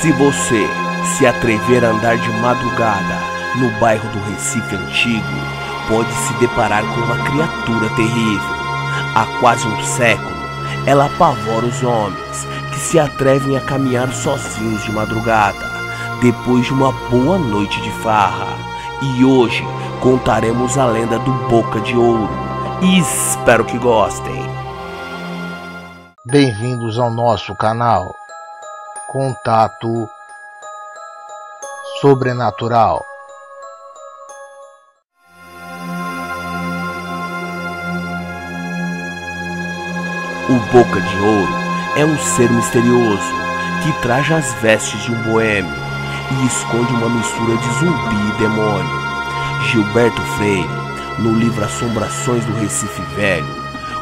Se você se atrever a andar de madrugada no bairro do Recife Antigo, pode se deparar com uma criatura terrível. Há quase um século, ela apavora os homens que se atrevem a caminhar sozinhos de madrugada, depois de uma boa noite de farra. E hoje contaremos a lenda do Boca de Ouro. E espero que gostem. Bem-vindos ao nosso canal. Contato Sobrenatural. O Boca de Ouro é um ser misterioso que traja as vestes de um boêmio e esconde uma mistura de zumbi e demônio. Gilberto Freire, no livro Assombrações do Recife Velho,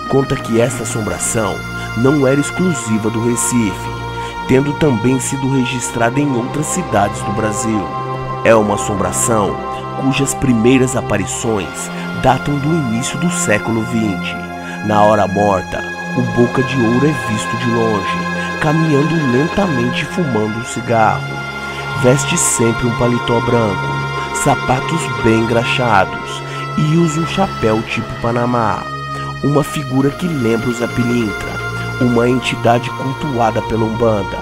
conta que esta assombração não era exclusiva do Recife, tendo também sido registrada em outras cidades do Brasil. É uma assombração cujas primeiras aparições datam do início do século XX. Na hora morta, o Boca de Ouro é visto de longe, caminhando lentamente fumando um cigarro. Veste sempre um paletó branco, sapatos bem engraxados e usa um chapéu tipo Panamá. Uma figura que lembra o Zé Pilintra, uma entidade cultuada pela Umbanda.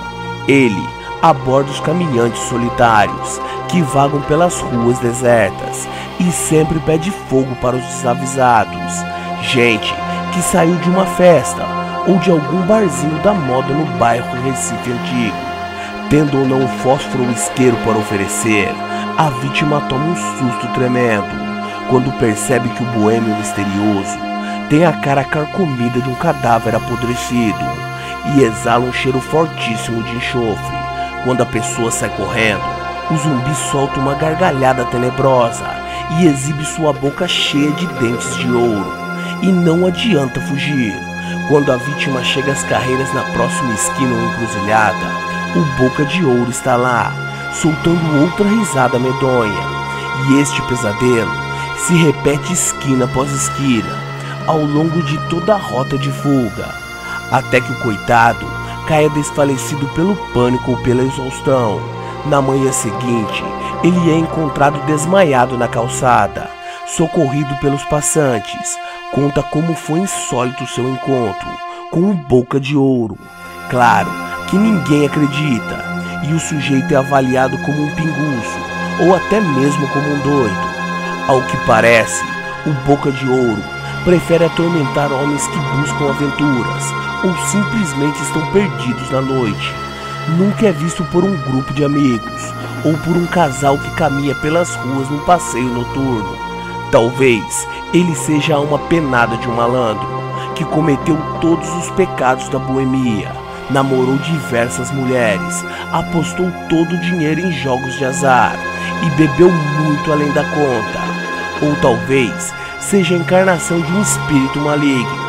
Ele aborda os caminhantes solitários que vagam pelas ruas desertas e sempre pede fogo para os desavisados. Gente que saiu de uma festa ou de algum barzinho da moda no bairro Recife Antigo. Tendo ou não fósforo ou isqueiro para oferecer, a vítima toma um susto tremendo quando percebe que o boêmio misterioso tem a cara carcomida de um cadáver apodrecido e exala um cheiro fortíssimo de enxofre. Quando a pessoa sai correndo, o zumbi solta uma gargalhada tenebrosa e exibe sua boca cheia de dentes de ouro e não adianta fugir. Quando a vítima chega às carreiras na próxima esquina ou encruzilhada, o Boca de Ouro está lá, soltando outra risada medonha. E este pesadelo se repete esquina após esquina, ao longo de toda a rota de fuga, até que o coitado caia desfalecido pelo pânico ou pela exaustão. Na manhã seguinte, ele é encontrado desmaiado na calçada, socorrido pelos passantes, conta como foi insólito seu encontro com o Boca de Ouro. Claro que ninguém acredita e o sujeito é avaliado como um pinguço ou até mesmo como um doido. Ao que parece, o Boca de Ouro prefere atormentar homens que buscam aventuras ou simplesmente estão perdidos na noite. Nunca é visto por um grupo de amigos ou por um casal que caminha pelas ruas num passeio noturno. Talvez ele seja uma penada de um malandro que cometeu todos os pecados da boemia, namorou diversas mulheres, apostou todo o dinheiro em jogos de azar e bebeu muito além da conta. Ou talvez seja a encarnação de um espírito maligno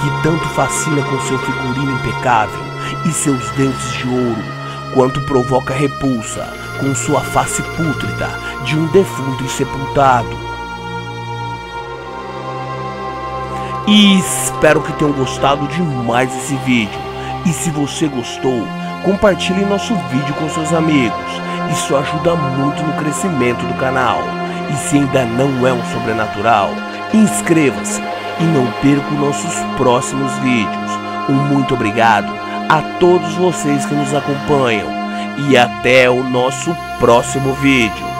que tanto fascina com seu figurino impecável e seus dentes de ouro, quanto provoca repulsa com sua face pútrida de um defunto sepultado. E espero que tenham gostado demais desse vídeo. E se você gostou, compartilhe nosso vídeo com seus amigos. Isso ajuda muito no crescimento do canal. E se ainda não é um sobrenatural, inscreva-se e não perca nossos próximos vídeos. Um muito obrigado a todos vocês que nos acompanham e até o nosso próximo vídeo.